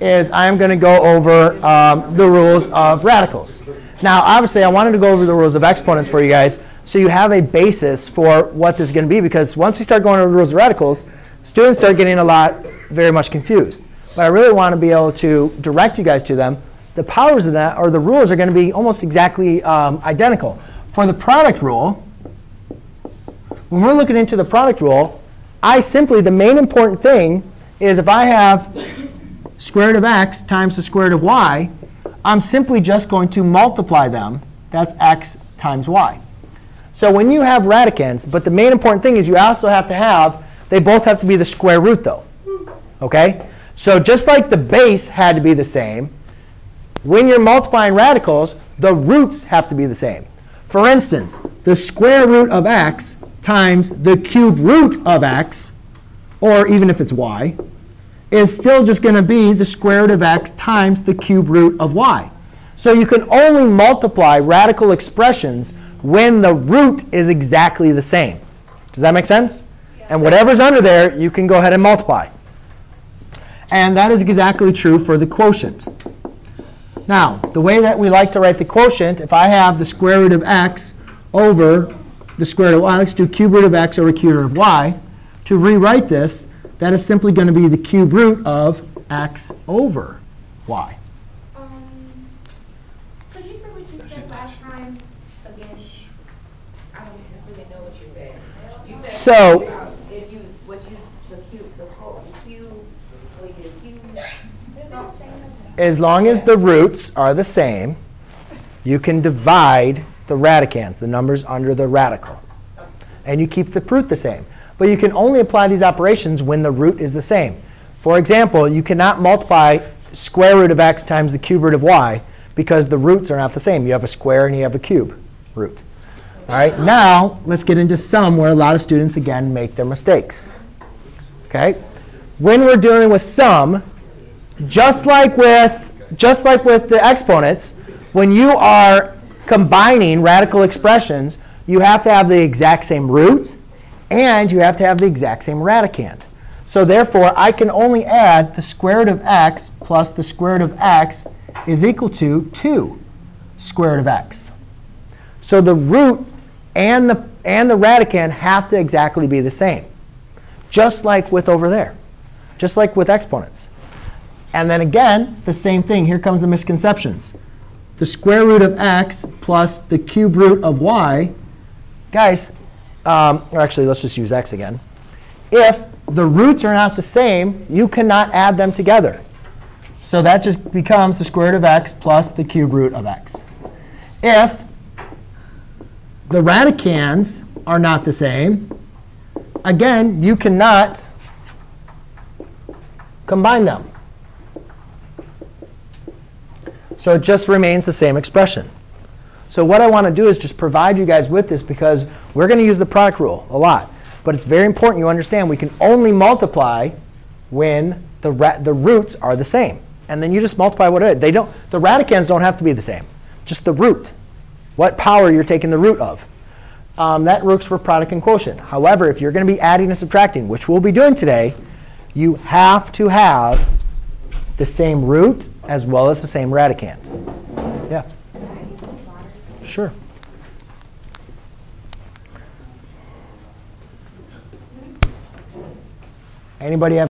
is I'm going to go over um, the rules of radicals. Now, obviously, I wanted to go over the rules of exponents for you guys so you have a basis for what this is going to be because once we start going over the rules of radicals, students start getting a lot very much confused. But I really want to be able to direct you guys to them. The powers of that, or the rules, are going to be almost exactly um, identical. For the product rule, when we're looking into the product rule, I simply, the main important thing is if I have square root of x times the square root of y, I'm simply just going to multiply them. That's x times y. So when you have radicands, but the main important thing is you also have to have, they both have to be the square root though. OK? So just like the base had to be the same, when you're multiplying radicals, the roots have to be the same. For instance, the square root of x times the cube root of x, or even if it's y, is still just going to be the square root of x times the cube root of y. So you can only multiply radical expressions when the root is exactly the same. Does that make sense? And whatever's under there, you can go ahead and multiply. And that is exactly true for the quotient. Now, the way that we like to write the quotient, if I have the square root of x over the square root of y, let's do cube root of x over cube root of y. To rewrite this, that is simply going to be the cube root of x over y. Um, could you say what you said last time again? I don't really know what you said. You said So- If you, what you, the cube, the whole cube, or you cube. As long as the roots are the same, you can divide the radicands, the numbers under the radical. And you keep the root the same. But you can only apply these operations when the root is the same. For example, you cannot multiply square root of x times the cube root of y because the roots are not the same. You have a square and you have a cube root. All right, now let's get into some where a lot of students, again, make their mistakes. Okay? When we're dealing with sum, just like with just like with the exponents, when you are combining radical expressions, you have to have the exact same root and you have to have the exact same radicand. So therefore, I can only add the square root of x plus the square root of x is equal to 2 square root of x. So the root and the, and the radicand have to exactly be the same, just like with over there, just like with exponents. And then again, the same thing. Here comes the misconceptions. The square root of x plus the cube root of y. Guys, um, or actually, let's just use x again. If the roots are not the same, you cannot add them together. So that just becomes the square root of x plus the cube root of x. If the radicands are not the same, again, you cannot combine them. So it just remains the same expression. So what I want to do is just provide you guys with this because we're going to use the product rule a lot. But it's very important you understand we can only multiply when the, the roots are the same. And then you just multiply what it is. They don't, the radicands don't have to be the same. Just the root. What power you're taking the root of. Um, that works for product and quotient. However, if you're going to be adding and subtracting, which we'll be doing today, you have to have the same root as well as the same radicand. Sure. Anybody have